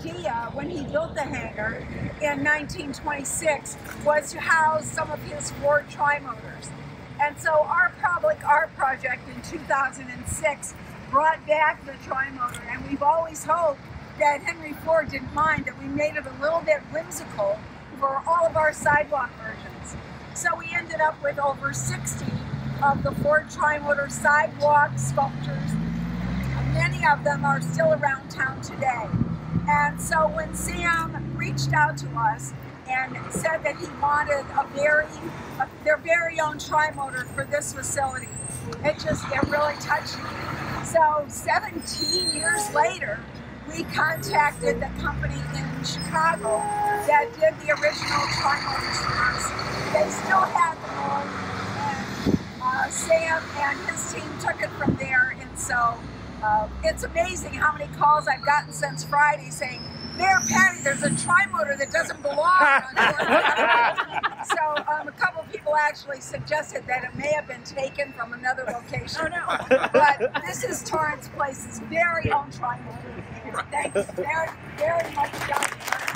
idea when he built the hangar in 1926 was to house some of his Ford Trimotors. And so our public art project in 2006 brought back the Trimotor, and we've always hoped that Henry Ford didn't mind that we made it a little bit whimsical for all of our sidewalk versions. So we ended up with over 60 of the Ford Trimotor sidewalk sculptures. Many of them are still around town today. And so when Sam reached out to us and said that he wanted a very, a, their very own tri-motor for this facility, it just, it really touched me. So 17 years later, we contacted the company in Chicago that did the original tri-motors for us. They still had the mold, and uh, Sam and his team took it from there, and so uh, it's amazing how many calls I've gotten since Friday saying, Mayor Patty, there's a tri-motor that doesn't belong. so um, a couple people actually suggested that it may have been taken from another location. Oh no! But this is Torrence Place's very own tri-motor. Thanks very, very much, John.